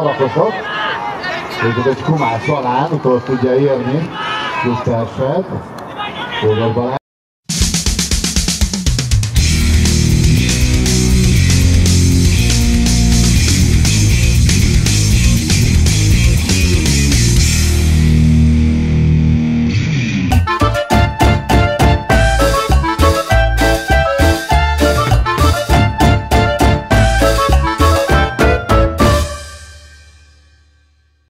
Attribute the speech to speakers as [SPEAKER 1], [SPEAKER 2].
[SPEAKER 1] alakosok. Végül egy kumás alán, utol tudja érni Justerset. József Balázs.